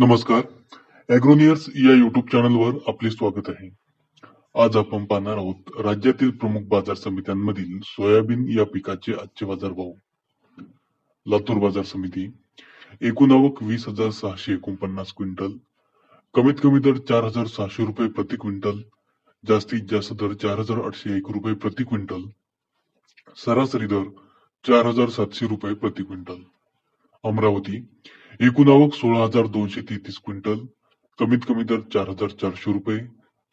नमस्कार. अॅग्रोनियर्स या युट्यूब चॅनलवर आपले स्वागत आहे. आज आपण पाहणार आहोत राज्यातील प्रमुख बाजार समित्यांमधील सोयाबीन या पिकाचे आजचे बाजार भाव लातूर बाजार समिती एकूण आवक वीस हजार सहाशे एकोणपन्नास क्विंटल कमीत कमी दर चार हजार सहाशे रुपये प्रति क्विंटल जास्तीत जास्त दर चार हजार आठशे एक रुपये प्रति क्विंटल सरासरी दर चार हजार सातशे रुपये प्रति क्विंटल. अमरावती. एकूण आवक सोळा हजार दोनशे तेहतीस क्विंटल कमीत कमी दर चार हजार चारशे रुपये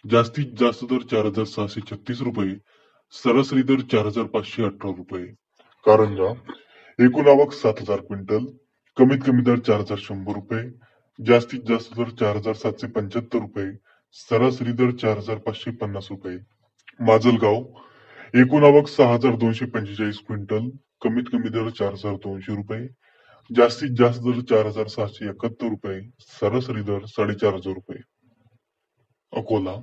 जास्तीत जास्त दर चार हजार सहाशे छत्तीस रुपये सरासरी दर चार हजार पाचशे अठरा रुपये. कारंजा एकूण आवक सात हजार क्विंटल कमीत कमी दर चार हजार शंभर रुपये जास्तीत जास्त दर चार हजार सातशे पंच्याहत्तर रुपये सरासरी दर चार हजार पाचशे पन्नास रुपये. माजलगाव एकूण आवक सहा हजार दोनशे पंचेचाळीस क्विंटल कमीत कमी दर चार हजार दोनशे रुपये जास्तीत जास्त दर चार हजार सहाशे एकाहत्तर रुपये सरासरी दर साडेचार हजार रुपये. अकोला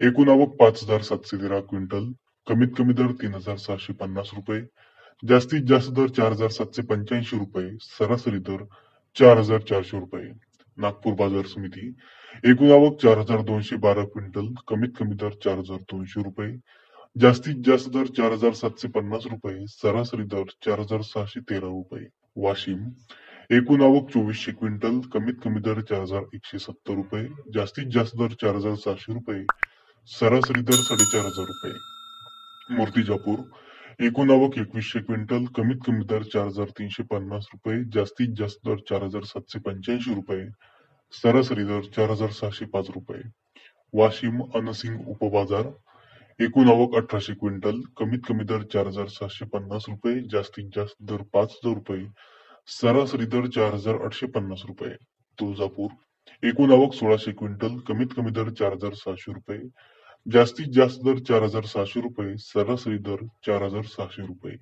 एकूण आवक पाच हजार सातशे तेरा क्विंटल कमीत कमी दर तीन हजार सहाशे पन्नास रुपये. जास्तीत जास्त दर चार हजार सातशे पंच्याऐंशी रुपये सरासरी दर चार हजार चारशे रुपये. नागपूर बाजार समिती एकूण आवक चार हजार दोनशे बारा क्विंटल कमीत कमी दर चार हजार दोनशे रुपये. जास्तीत जास्त दर चार हजार सातशे पन्नास रुपये सरासरी दर चार हजार सहाशे तेरा रुपये. वाशिम. एकूण आवक चोवीसशे क्विंटल कमीत कमी दर चार हजार एकशे सत्तर रुपये जास्तीत जास्त दर चार हजार सहाशे रुपये सरासरी दर साडेचार हजार रुपये. मूर्तिजापूर एकूण आवक एकवीसशे क्विंटल कमीत कमी दर चार हजार तीनशे पन्नास रुपये जास्तीत जास्त दर चार हजार सातशे पंच्याऐंशी रुपये सरासरी दर चार हजार सहाशे पाच रुपये. वाशिम अनसिंग उपबाजार एकूण आवक अठराशे क्विंटल कमीत कमी दर चार हजार सहाशे पन्नास रुपये जास्तीत जास्त दर पाच हजार रुपये सरासरी दर चार हजार आठशे पन्नास रुपये. तुळजापूर एकूण आवक सोळाशे क्विंटल कमीत कमी दर चार हजार सहाशे रुपये जास्तीत जास्त दर चार हजार सहाशे रुपये सरासरी दर चार हजार सहाशे रुपये.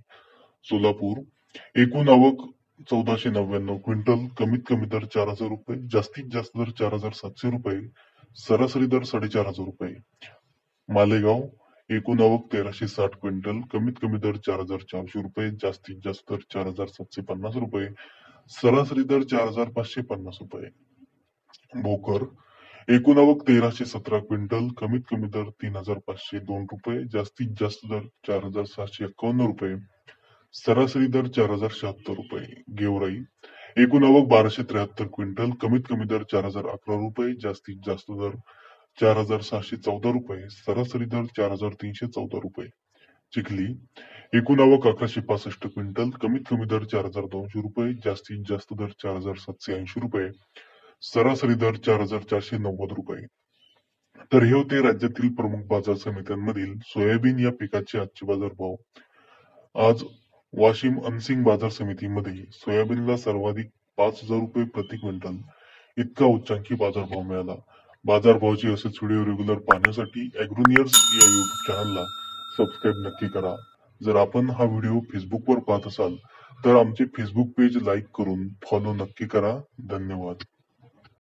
सोलापूर एकूण आवक चौदाशे नव्याण्णव क्विंटल कमीत कमी दर चार हजार रुपये जास्तीत जास्त दर चार हजार सातशे रुपये सरासरी दर साडेचार हजार रुपये. मालेगाव एकूण आवक तेराशे साठ क्विंटल कमीत कमी दर चार हजार चारशे रुपये जास्तीत जास्त दर चार हजार सातशे पन्नास रुपये सरासरी दर चार हजार पाचशे पन्नास रुपये. भोकर एकूण आवक तेराशे सतरा क्विंटल कमीत कमी दर तीन हजार पाचशे दोन रुपये जास्तीत जास्त दर चार हजार सहाशे एकावन्न रुपये सरासरी दर चार हजार शहात्तर रुपये. गेवराई एकूण आवक बाराशे त्र्याहत्तर क्विंटल कमीत कमी दर चार हजार अकरा रुपये जास्तीत जास्त दर चार हजार सहाशे चौदा रुपये सरासरी दर चार हजार तीनशे चौदा रुपये. चिखली एकूण आवक अकराशे पासष्ट क्विंटल कमीत कमी दर चार हजार दोनशे रुपये जास्तीत जास्त दर चार हजार सातशे ऐंशी रुपये सरासरी दर चार हजार चारशे नव्वद रुपये. तर हे होते राज्यातील प्रमुख बाजार समित्यांमधील सोयाबीन या पिकाचे आजचे बाजार भाव आज वाशिम अनसिंग बाजार समितीमध्ये सोयाबीनला सर्वाधिक पाच हजार रुपये प्रति क्विंटल इतका उच्चांकी बाजारभाव मिळाला. बाजारभावाचे असेच व्हिडिओ रेग्युलर पाहण्यासाठी अॅग्रोनियर्स या युट्यूब चॅनलला सबस्क्राईब नक्की करा. जर आपण हा व्हिडिओ फेसबुकवर पाहत असाल तर आमचे फेसबुक पेज लाईक करून फॉलो नक्की करा. धन्यवाद.